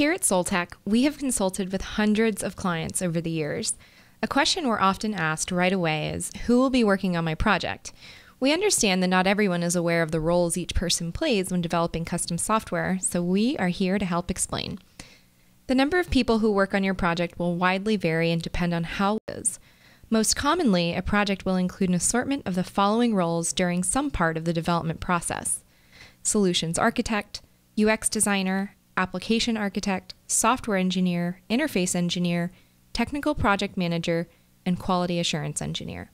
Here at Soltech, we have consulted with hundreds of clients over the years. A question we're often asked right away is Who will be working on my project? We understand that not everyone is aware of the roles each person plays when developing custom software, so we are here to help explain. The number of people who work on your project will widely vary and depend on how it is. Most commonly, a project will include an assortment of the following roles during some part of the development process solutions architect, UX designer, application architect, software engineer, interface engineer, technical project manager, and quality assurance engineer.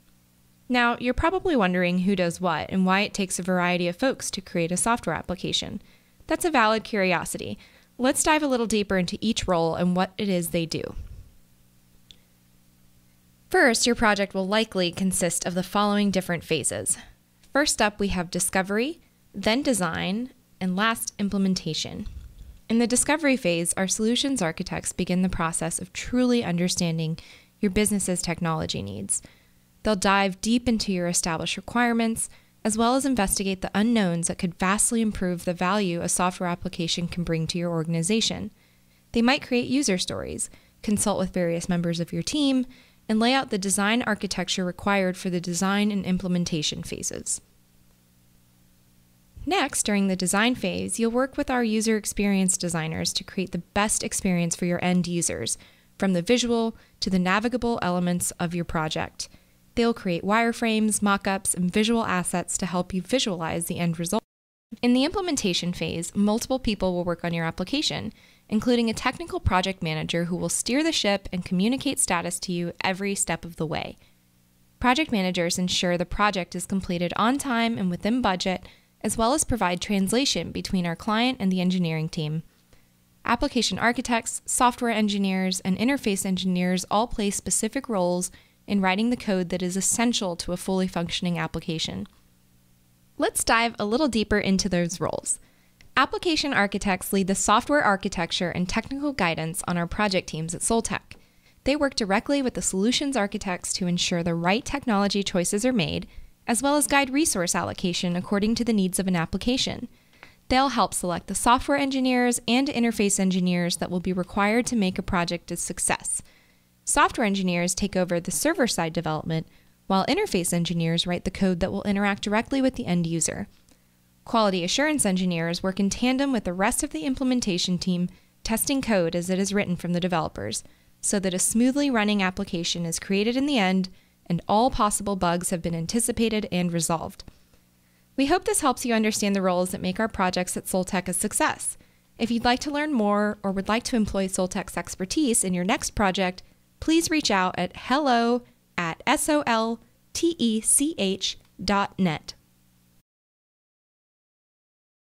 Now, you're probably wondering who does what and why it takes a variety of folks to create a software application. That's a valid curiosity. Let's dive a little deeper into each role and what it is they do. First, your project will likely consist of the following different phases. First up, we have discovery, then design, and last, implementation. In the discovery phase, our solutions architects begin the process of truly understanding your business's technology needs. They'll dive deep into your established requirements, as well as investigate the unknowns that could vastly improve the value a software application can bring to your organization. They might create user stories, consult with various members of your team, and lay out the design architecture required for the design and implementation phases. Next, during the design phase, you'll work with our user experience designers to create the best experience for your end users, from the visual to the navigable elements of your project. They'll create wireframes, mockups, and visual assets to help you visualize the end result. In the implementation phase, multiple people will work on your application, including a technical project manager who will steer the ship and communicate status to you every step of the way. Project managers ensure the project is completed on time and within budget as well as provide translation between our client and the engineering team. Application architects, software engineers, and interface engineers all play specific roles in writing the code that is essential to a fully functioning application. Let's dive a little deeper into those roles. Application architects lead the software architecture and technical guidance on our project teams at Soltech. They work directly with the solutions architects to ensure the right technology choices are made as well as guide resource allocation according to the needs of an application. They'll help select the software engineers and interface engineers that will be required to make a project a success. Software engineers take over the server side development, while interface engineers write the code that will interact directly with the end user. Quality assurance engineers work in tandem with the rest of the implementation team, testing code as it is written from the developers, so that a smoothly running application is created in the end and all possible bugs have been anticipated and resolved. We hope this helps you understand the roles that make our projects at Soltech a success. If you'd like to learn more or would like to employ Soltech's expertise in your next project, please reach out at hello at soltech.net.